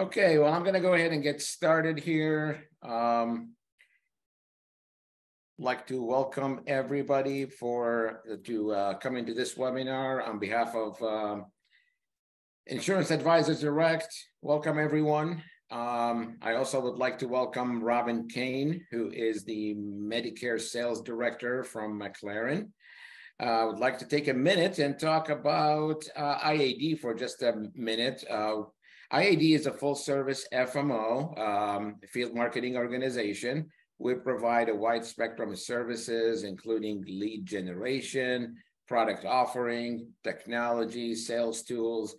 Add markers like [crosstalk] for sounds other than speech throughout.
Okay, well, I'm gonna go ahead and get started here. Um, like to welcome everybody for to uh, come into this webinar on behalf of um, Insurance Advisors Direct. Welcome everyone. Um, I also would like to welcome Robin Kane, who is the Medicare Sales Director from McLaren. Uh, I would like to take a minute and talk about uh, IAD for just a minute. Uh, IAD is a full service FMO, um, field marketing organization. We provide a wide spectrum of services, including lead generation, product offering, technology, sales tools,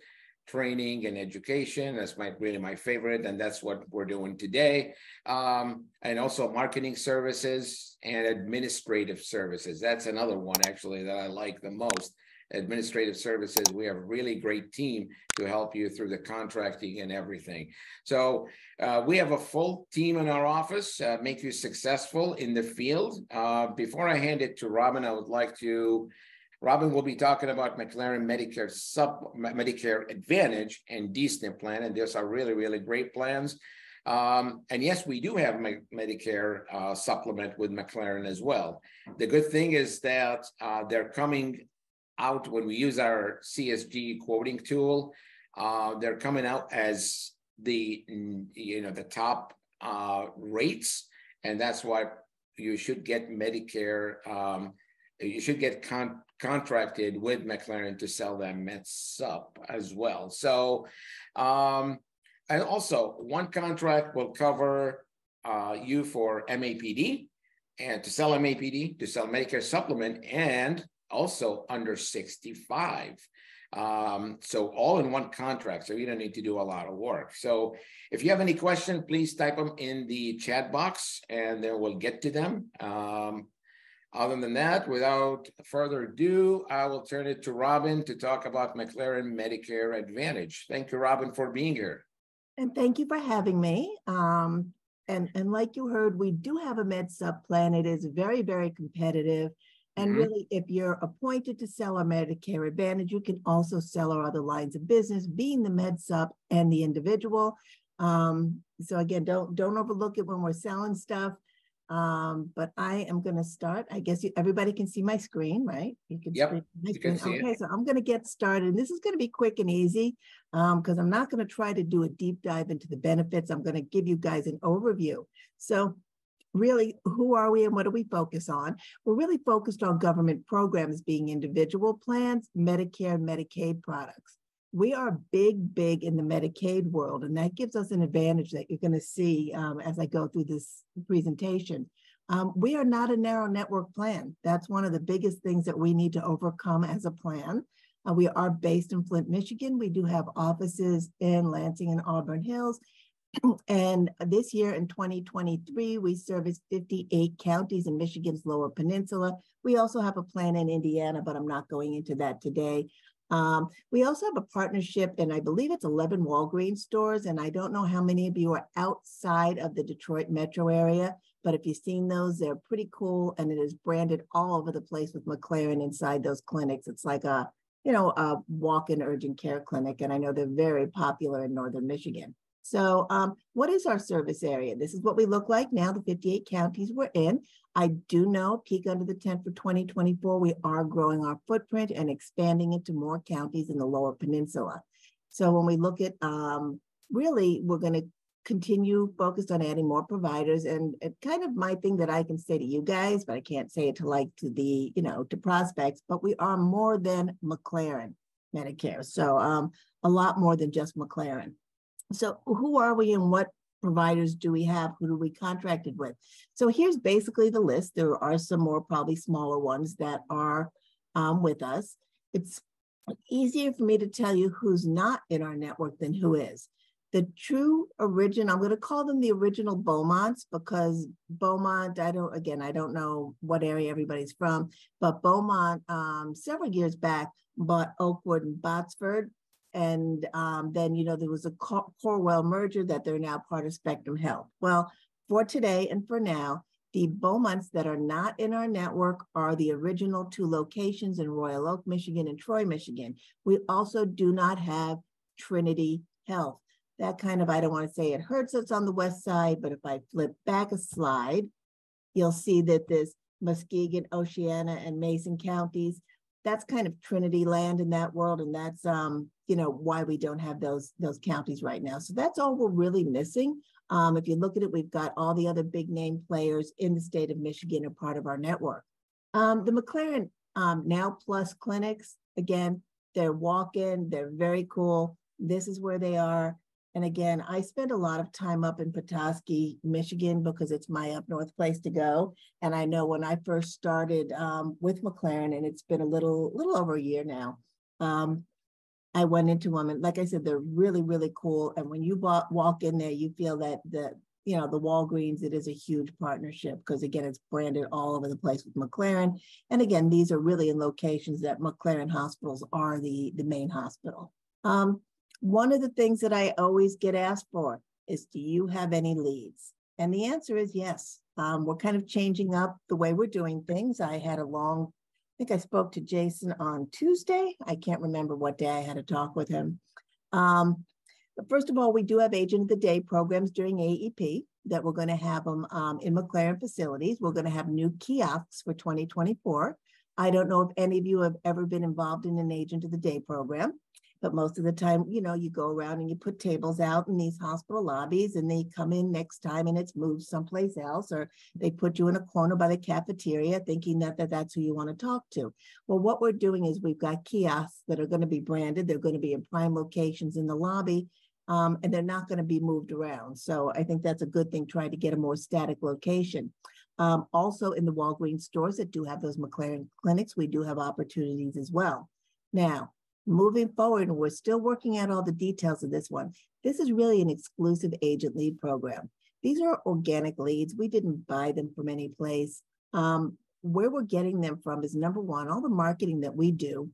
training and education. That's my really my favorite, and that's what we're doing today. Um, and also marketing services and administrative services. That's another one actually that I like the most. Administrative services. We have a really great team to help you through the contracting and everything. So uh, we have a full team in our office, uh, make you successful in the field. Uh, before I hand it to Robin, I would like to Robin will be talking about McLaren Medicare Sub Medicare Advantage and D-SNP plan, and those are really, really great plans. Um, and yes, we do have Medicare uh, supplement with McLaren as well. The good thing is that uh, they're coming out when we use our CSG quoting tool. Uh, they're coming out as the you know the top uh, rates, and that's why you should get Medicare. Um, you should get con- contracted with McLaren to sell them Med Sup as well. So, um, and also one contract will cover uh, you for MAPD and to sell MAPD, to sell Medicare supplement, and also under 65. Um, so all in one contract. So you don't need to do a lot of work. So if you have any question, please type them in the chat box and then we'll get to them. Um, other than that, without further ado, I will turn it to Robin to talk about McLaren Medicare Advantage. Thank you, Robin, for being here. And thank you for having me. Um, and, and like you heard, we do have a Med Sup plan. It is very, very competitive. And mm-hmm. really, if you're appointed to sell a Medicare Advantage, you can also sell our other lines of business, being the Med Sup and the individual. Um, so again, don't don't overlook it when we're selling stuff. Um, but I am going to start. I guess you, everybody can see my screen, right? You can, yep, you can see okay, it. so I'm going to get started. And this is going to be quick and easy because um, I'm not going to try to do a deep dive into the benefits. I'm going to give you guys an overview. So really, who are we and what do we focus on? We're really focused on government programs being individual plans, Medicare and Medicaid products we are big, big in the Medicaid world, and that gives us an advantage that you're going to see um, as I go through this presentation. Um, we are not a narrow network plan. That's one of the biggest things that we need to overcome as a plan. Uh, we are based in Flint, Michigan. We do have offices in Lansing and Auburn Hills. [clears throat] and this year in 2023, we service 58 counties in Michigan's Lower Peninsula. We also have a plan in Indiana, but I'm not going into that today. Um, we also have a partnership, and I believe it's 11 Walgreens stores. And I don't know how many of you are outside of the Detroit metro area, but if you've seen those, they're pretty cool. And it is branded all over the place with McLaren inside those clinics. It's like a, you know, a walk-in urgent care clinic. And I know they're very popular in Northern Michigan. So um, what is our service area? This is what we look like now, the 58 counties we're in. I do know peek under the tent for 2024, we are growing our footprint and expanding into more counties in the lower peninsula. So when we look at um, really, we're going to continue focused on adding more providers and kind of my thing that I can say to you guys, but I can't say it to like to the, you know, to prospects, but we are more than McLaren Medicare. So um, a lot more than just McLaren. So who are we and what providers do we have? Who do we contracted with? So here's basically the list. There are some more probably smaller ones that are um, with us. It's easier for me to tell you who's not in our network than who is. The true original, I'm going to call them the original Beaumonts because Beaumont, I don't, again, I don't know what area everybody's from, but Beaumont um, several years back bought Oakwood and Botsford and um, then, you know, there was a Corewell merger that they're now part of Spectrum Health. Well, for today and for now, the Beaumonts that are not in our network are the original two locations in Royal Oak, Michigan and Troy, Michigan. We also do not have Trinity Health. that kind of, I don't want to say it hurts us on the west side, but if I flip back a slide, you'll see that this Muskegon, Oceana, and Mason counties, that's kind of Trinity land in that world. And that's, um, you know, why we don't have those, those counties right now. So that's all we're really missing. Um, if you look at it, we've got all the other big name players in the state of Michigan are part of our network. Um, the McLaren um, Now Plus clinics, again, they're walk-in, they're very cool. This is where they are. And again, I spend a lot of time up in Petoskey, Michigan, because it's my up north place to go. And I know when I first started um, with McLaren, and it's been a little, little over a year now, um, I went into and like I said, they're really, really cool. And when you walk, walk in there, you feel that the, you know, the Walgreens, it is a huge partnership because again, it's branded all over the place with McLaren. And again, these are really in locations that McLaren hospitals are the, the main hospital. Um, one of the things that I always get asked for is, do you have any leads? And the answer is yes. Um, we're kind of changing up the way we're doing things. I had a long, I think I spoke to Jason on Tuesday. I can't remember what day I had a talk with him. Um, first of all, we do have agent of the day programs during AEP that we're going to have them um, in McLaren facilities. We're going to have new kiosks for 2024. I don't know if any of you have ever been involved in an agent of the day program. But most of the time, you know, you go around and you put tables out in these hospital lobbies and they come in next time and it's moved someplace else, or they put you in a corner by the cafeteria thinking that, that that's who you want to talk to. Well, what we're doing is we've got kiosks that are going to be branded. They're going to be in prime locations in the lobby. Um, and they're not going to be moved around. So I think that's a good thing, trying to get a more static location. Um, also in the Walgreens stores that do have those McLaren clinics, we do have opportunities as well. Now, moving forward, and we're still working out all the details of this one. This is really an exclusive agent lead program. These are organic leads. We didn't buy them from any place. Um, where we're getting them from is number one, all the marketing that we do,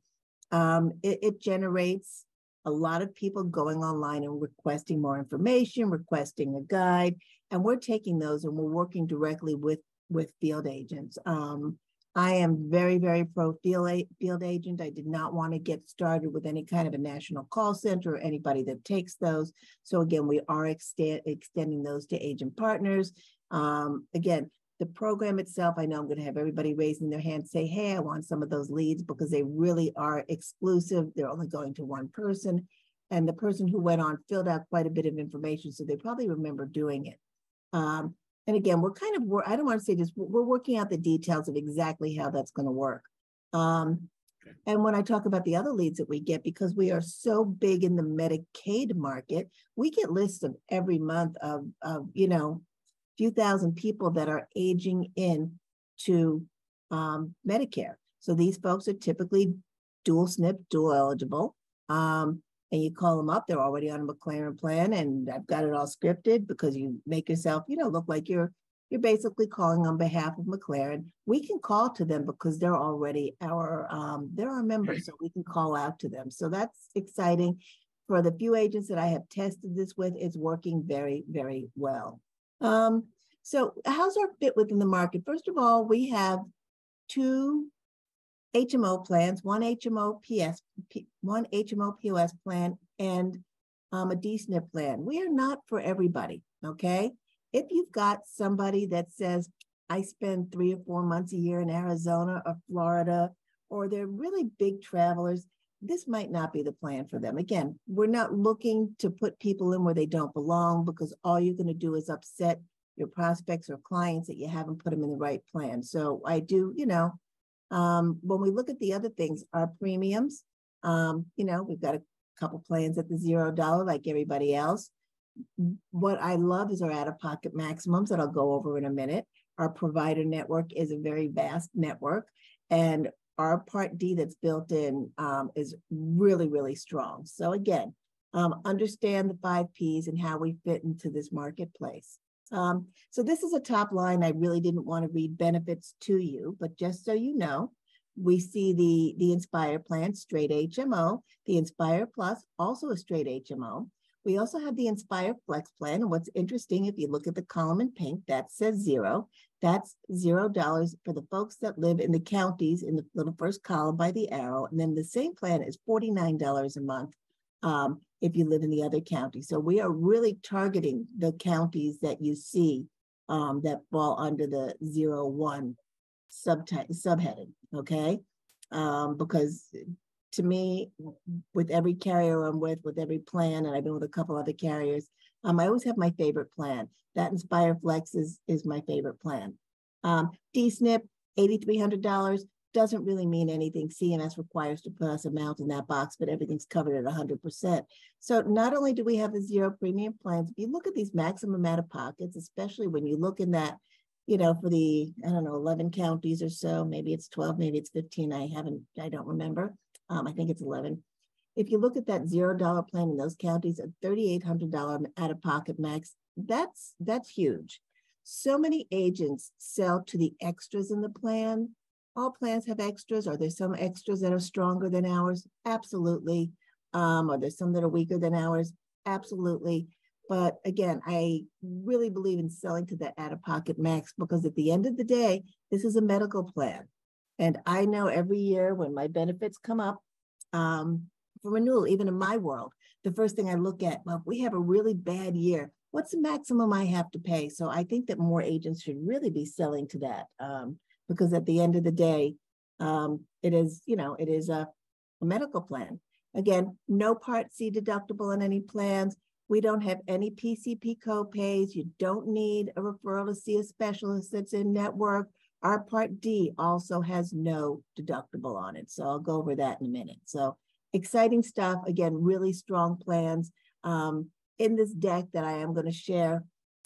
um, it, it generates a lot of people going online and requesting more information, requesting a guide, and we're taking those and we're working directly with with field agents. Um, I am very, very pro field, field agent. I did not want to get started with any kind of a national call center or anybody that takes those. So again, we are extend, extending those to agent partners. Um, again, the program itself, I know I'm going to have everybody raising their hand, say, hey, I want some of those leads because they really are exclusive. They're only going to one person. And the person who went on filled out quite a bit of information, so they probably remember doing it. Um, and again, we're kind of, I don't want to say this, we're working out the details of exactly how that's going to work. Um, okay. And when I talk about the other leads that we get, because we are so big in the Medicaid market, we get lists of every month of, of you know, few thousand people that are aging in to um, Medicare. So these folks are typically dual SNP, dual eligible. Um, and you call them up, they're already on a McLaren plan, and I've got it all scripted because you make yourself, you know, look like you're you're basically calling on behalf of McLaren. We can call to them because they're already our um, they're our members, so we can call out to them. So that's exciting. For the few agents that I have tested this with, it's working very, very well. Um, so how's our fit within the market? First of all, we have two HMO plans, one HMO PS, one HMO POS plan, and um, a DSNP plan. We are not for everybody, okay? If you've got somebody that says, I spend three or four months a year in Arizona or Florida, or they're really big travelers, this might not be the plan for them. Again, we're not looking to put people in where they don't belong because all you're going to do is upset your prospects or clients that you haven't put them in the right plan. So I do, you know, um, when we look at the other things, our premiums, um, you know, we've got a couple plans at the zero dollar like everybody else. What I love is our out of pocket maximums that I'll go over in a minute. Our provider network is a very vast network, and our Part D that's built in um, is really, really strong. So, again, um, understand the five P's and how we fit into this marketplace. Um, so this is a top line. I really didn't want to read benefits to you, but just so you know, we see the, the Inspire plan, straight HMO, the Inspire Plus, also a straight HMO. We also have the Inspire Flex plan. And what's interesting, if you look at the column in pink, that says zero. That's zero dollars for the folks that live in the counties in the little first column by the arrow. And then the same plan is $49 a month um, if you live in the other county. So we are really targeting the counties that you see um, that fall under the zero one subtype subheading. Okay, um, because to me, with every carrier I'm with, with every plan, and I've been with a couple other carriers, um, I always have my favorite plan. That Inspire Flex is is my favorite plan. Um, DSNP, $8,300 doesn't really mean anything. CMS requires to put us a amount in that box, but everything's covered at 100%. So not only do we have the zero premium plans, if you look at these maximum out of pockets, especially when you look in that, you know, for the, I don't know, 11 counties or so, maybe it's 12, maybe it's 15. I haven't, I don't remember. Um, I think it's 11. If you look at that zero dollar plan in those counties, a $3,800 out of pocket max, that's, that's huge. So many agents sell to the extras in the plan all plans have extras. Are there some extras that are stronger than ours? Absolutely. Um, are there some that are weaker than ours? Absolutely. But again, I really believe in selling to that out of pocket max because at the end of the day, this is a medical plan. And I know every year when my benefits come up um, for renewal, even in my world, the first thing I look at, well, we have a really bad year, what's the maximum I have to pay? So I think that more agents should really be selling to that. Um, because at the end of the day, um, it is, you know, it is a, a medical plan. Again, no Part C deductible on any plans. We don't have any PCP copays. You don't need a referral to see a specialist that's in network. Our Part D also has no deductible on it. So I'll go over that in a minute. So exciting stuff. Again, really strong plans. Um, in this deck that I am going to share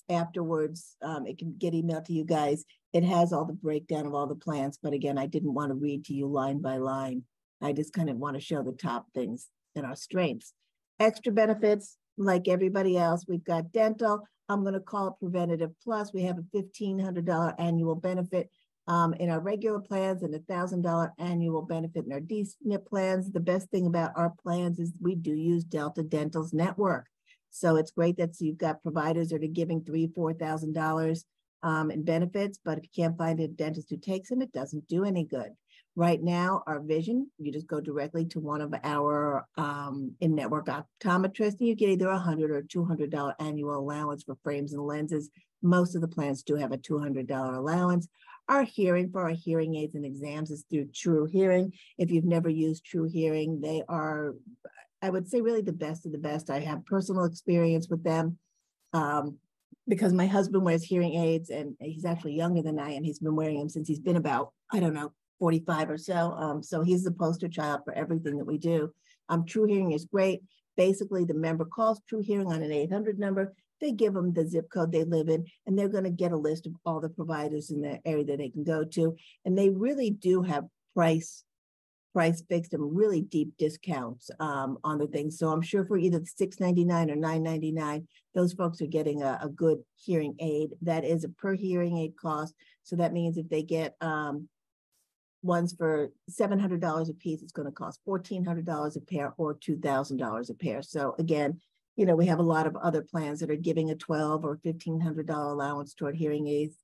afterwards, um, it can get emailed to you guys. It has all the breakdown of all the plans, but again, I didn't want to read to you line by line. I just kind of want to show the top things and our strengths. Extra benefits, like everybody else, we've got dental. I'm going to call it preventative plus. We have a $1,500 annual benefit um, in our regular plans and a $1,000 annual benefit in our DSNP plans. The best thing about our plans is we do use Delta Dental's network. So it's great that you've got providers that are giving three, four thousand dollars um, in benefits, but if you can't find a dentist who takes them, it doesn't do any good. Right now, our vision, you just go directly to one of our um, in-network optometrists, and you get either a hundred or two hundred dollar annual allowance for frames and lenses. Most of the plans do have a two hundred dollar allowance. Our hearing for our hearing aids and exams is through TruHearing. If you've never used TruHearing, they are I would say really the best of the best. I have personal experience with them um, because my husband wears hearing aids and he's actually younger than I am. He's been wearing them since he's been about, I don't know, 45 or so. Um, so he's the poster child for everything that we do. Um, TruHearing is great. Basically, the member calls TruHearing on an 800 number. They give them the zip code they live in, and they're going to get a list of all the providers in the area that they can go to. And they really do have price price fixed and really deep discounts um, on the things. So I'm sure for either the 699 or nine ninety nine, those folks are getting a, a, good hearing aid. That is a per hearing aid cost. So that means if they get um, ones for seven hundred dollars a piece, it's going to cost fourteen hundred dollars a pair or two thousand dollars a pair. So again, you know we have a lot of other plans that are giving a twelve or fifteen hundred dollar allowance toward hearing aids.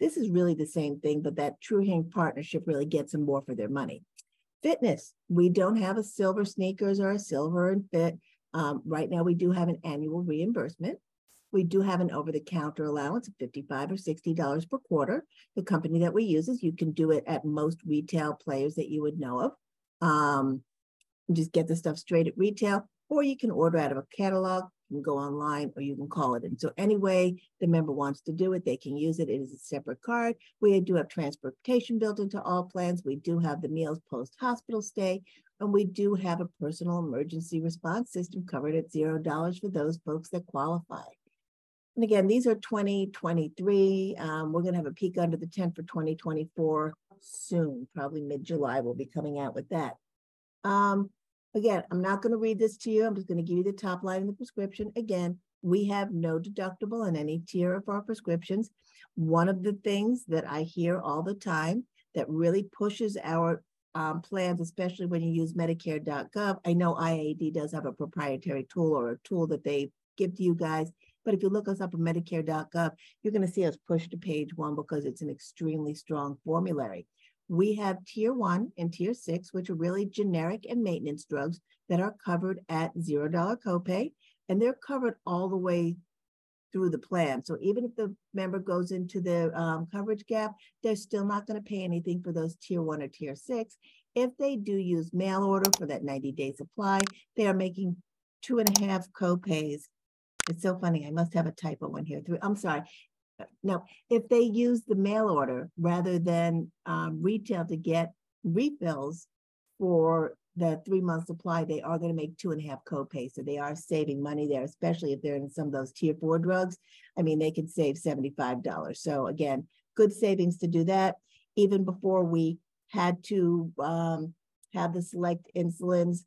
This is really the same thing, but that TruHearing partnership really gets them more for their money. Fitness, we don't have a SilverSneakers or a silver and fit. Um, right now, we do have an annual reimbursement. We do have an over-the-counter allowance of 55 or $60 per quarter. The company that we use is you can do it at most retail players that you would know of. Um, just get the stuff straight at retail, or you can order out of a catalog can go online or you can call it. And so anyway the member wants to do it, they can use it. It is a separate card. We do have transportation built into all plans. We do have the meals post hospital stay, and we do have a personal emergency response system covered at zero dollars for those folks that qualify. And again, these are 2023. Um, we're going to have a peek under the tent for 2024 soon, probably mid-July. We'll be coming out with that. Um, Again, I'm not going to read this to you. I'm just going to give you the top line in the prescription. Again, we have no deductible on any tier of our prescriptions. One of the things that I hear all the time that really pushes our um, plans, especially when you use Medicare.gov. I know IAD does have a proprietary tool or a tool that they give to you guys. But if you look us up on Medicare.gov, you're going to see us push to page one because it's an extremely strong formulary. We have tier one and tier six, which are really generic and maintenance drugs that are covered at zero dollar copay, and they're covered all the way through the plan. So even if the member goes into the um, coverage gap, they're still not going to pay anything for those tier one or tier six. If they do use mail order for that 90 day supply, they are making two and a half copays. It's so funny. I must have a typo in here. Three, I'm sorry. No, if they use the mail order rather than um, retail to get refills for the three month supply, they are going to make two and a half copay. So they are saving money there, especially if they're in some of those tier four drugs. I mean, they could save $75. So again, good savings to do that. Even before we had to um, have the select insulins,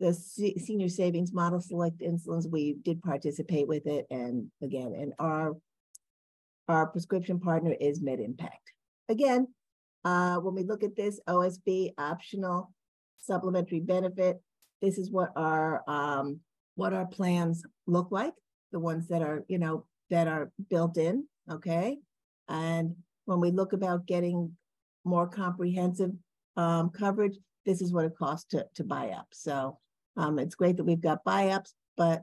the senior savings model select insulins, we did participate with it. And again, and our our prescription partner is MedImpact. Again, uh, when we look at this OSB optional supplementary benefit, this is what our um, what our plans look like. The ones that are you know that are built in, okay. And when we look about getting more comprehensive um, coverage, this is what it costs to to buy up. So um, it's great that we've got buy ups, but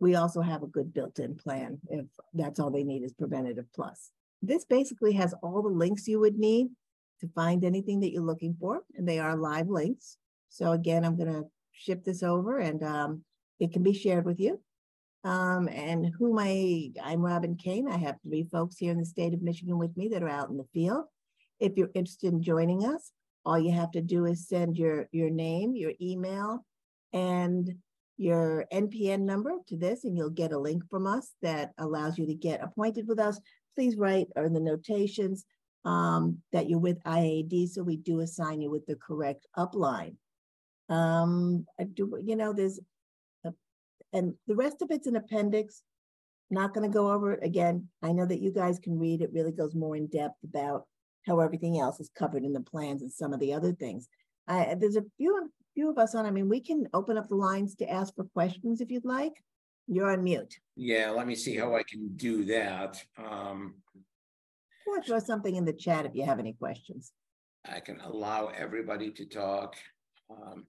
we also have a good built-in plan if that's all they need is preventative plus. This basically has all the links you would need to find anything that you're looking for, and they are live links. So again, I'm going to ship this over and um, it can be shared with you. Um, and who I, I'm Robin Kane. I have three folks here in the state of Michigan with me that are out in the field. If you're interested in joining us, all you have to do is send your, your name, your email, and your NPN number to this, and you'll get a link from us that allows you to get appointed with us. Please write or in the notations um, that you're with IAD, so we do assign you with the correct upline. Um, I do, you know, there's, a, and the rest of it's an appendix. Not going to go over it again. I know that you guys can read. It really goes more in depth about how everything else is covered in the plans and some of the other things. I, there's a few few of us on. I mean, we can open up the lines to ask for questions if you'd like. You're on mute. Yeah, let me see how I can do that. Um, or throw something in the chat if you have any questions. I can allow everybody to talk. Um,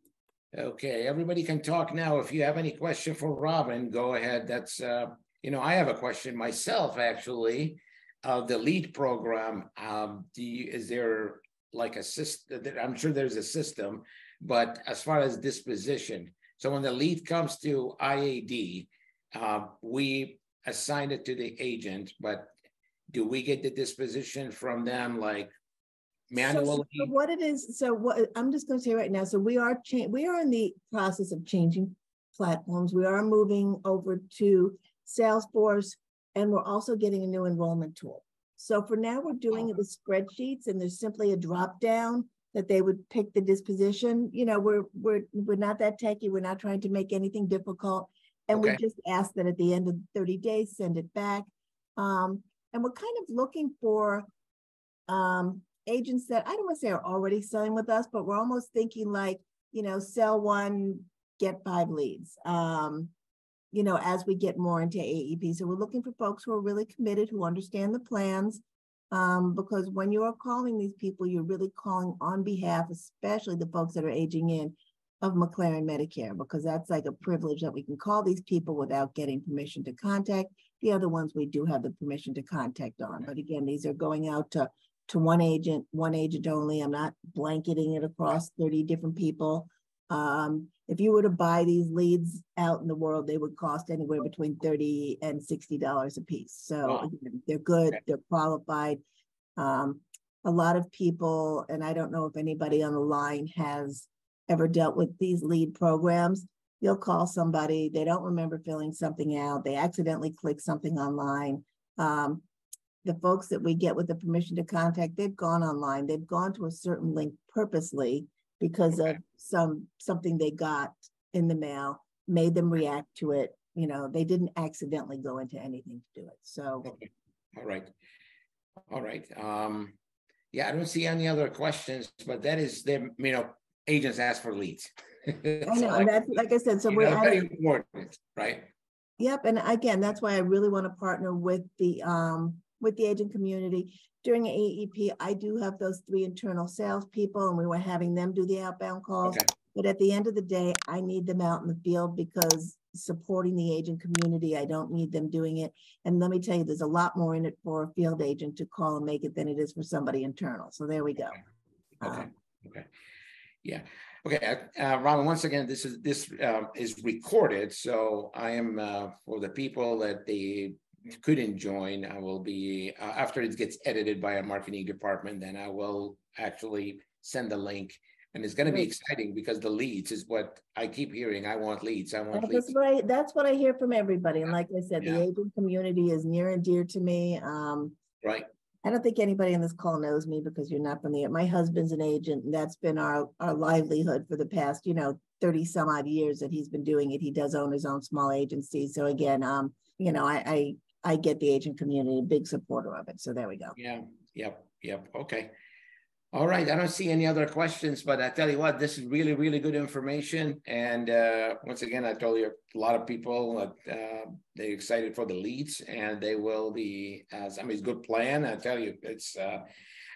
okay, everybody can talk now. If you have any question for Robin, go ahead. That's, uh, you know, I have a question myself, actually. Uh, the LEAD program, um, do you, is there like a system? I'm sure there's a system but as far as disposition, so when the lead comes to IAD, uh, we assign it to the agent, but do we get the disposition from them like manually? So, so what it is, so what I'm just going to say right now, so we are cha- we are in the process of changing platforms. We are moving over to Salesforce, and we're also getting a new enrollment tool. So for now, we're doing it with spreadsheets, and there's simply a drop down that they would pick the disposition. You know, we're we're we're not that techy. We're not trying to make anything difficult, and okay. we just ask that at the end of 30 days, send it back. Um, and we're kind of looking for um, agents that I don't want to say are already selling with us, but we're almost thinking like, you know, sell one, get five leads. Um, you know, as we get more into AEP. So we're looking for folks who are really committed, who understand the plans, um, because when you are calling these people, you're really calling on behalf, especially the folks that are aging in, of McLaren Medicare, because that's like a privilege that we can call these people without getting permission to contact. The other ones we do have the permission to contact on. But again, these are going out to, to one agent, one agent only. I'm not blanketing it across 30 different people. Um, if you were to buy these leads out in the world, they would cost anywhere between 30 and $60 a piece. So again, they're good, they're qualified. Um, a lot of people, and I don't know if anybody on the line has ever dealt with these lead programs. You'll call somebody, they don't remember filling something out, they accidentally click something online. Um, the folks that we get with the permission to contact, they've gone online, they've gone to a certain link purposely because okay. of some something they got in the mail made them react to it you know they didn't accidentally go into anything to do it so. Okay. all right. All right um yeah i don't see any other questions but that is them you know agents ask for leads. [laughs] I know like, that's like i said so we're know, very important right? Yep and again that's why i really want to partner with the um with the agent community. During AEP, I do have those three internal salespeople and we were having them do the outbound calls. Okay. But at the end of the day, I need them out in the field because supporting the agent community, I don't need them doing it. And let me tell you, there's a lot more in it for a field agent to call and make it than it is for somebody internal. So there we go. Okay, Um, okay. Yeah, okay, uh, uh, Robin, once again, this is, this, um, is recorded, so I am, uh, for the people that they couldn't join, I will be, uh, after it gets edited by our marketing department, then I will actually send the link. And it's gonna be exciting because the leads is what I keep hearing, I want leads, I want That's leads. what I, that's what I hear from everybody. And like I said, Yeah. the agent community is near and dear to me. Um, Right, I don't think anybody in this call knows me because you're not from the, my husband's an agent and that's been our, our livelihood for the past, you know, thirty some odd years that he's been doing it. He does own his own small agency. So again, um, you know, I, I, I get the agent community, a big supporter of it. So there we go. yeah, yep, yep, okay. All right, I don't see any other questions, but I tell you what, this is really, really good information. And uh, once again, I told you, a lot of people, uh, they're excited for the leads and they will be, uh, I mean, it's good plan. I tell you, it's, uh,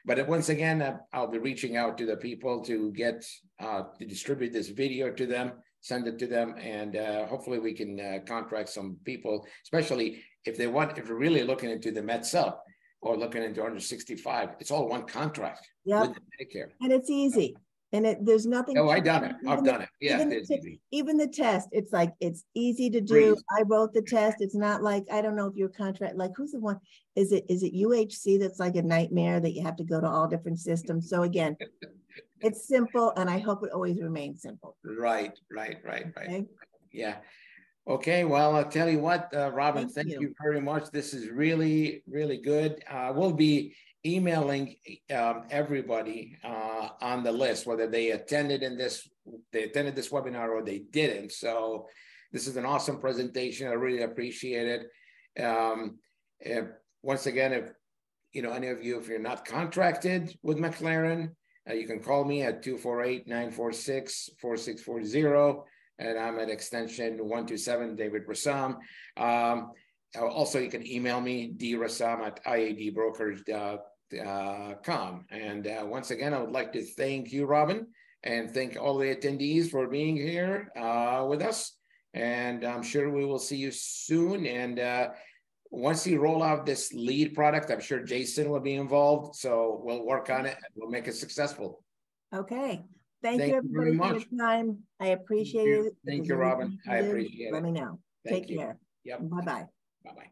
but once again, uh, I'll be reaching out to the people to get, uh, to distribute this video to them, send it to them, and uh, hopefully we can contract some people, especially if they want, if we're really looking into the Med Sup or looking into under sixty-five, it's all one contract Yep. with Medicare. And it's easy. And it, there's nothing. Oh, I've done it. I've done it. Yeah, even the it's easy. even the test, it's like, it's easy to do. I wrote the test. It's not like, I don't know if your contract, like, who's the one? Is it, is it UHC that's like a nightmare that you have to go to all different systems? So again, [laughs] it's simple and I hope it always remains simple. Right, right, right, right. Okay, Yeah. Okay, well, I'll tell you what, uh, Robin, Thank thank you. you very much. This is really, really good. Uh, we'll be emailing um, everybody uh, on the list, whether they attended in this, they attended this webinar or they didn't. So this is an awesome presentation. I really appreciate it. Um, if- once again, if you know any of you, if you're not contracted with McLaren, uh, you can call me at 248-946-4640 and I'm at extension one two seven, David Rassam. Um, uh, also, you can email me, drassam at iadbrokers.com. And uh, once again, I would like to thank you, Robin, and thank all the attendees for being here uh, with us. And I'm sure we will see you soon. And uh, once you roll out this lead product, I'm sure Jason will be involved. So we'll work on it. and We'll make it successful. okay. Thank Thank you, you very your time. I appreciate you. it. Thank you, Robin. I appreciate Let it. Let me know. Thank Take you. care. Yep. Bye-bye. Bye-bye.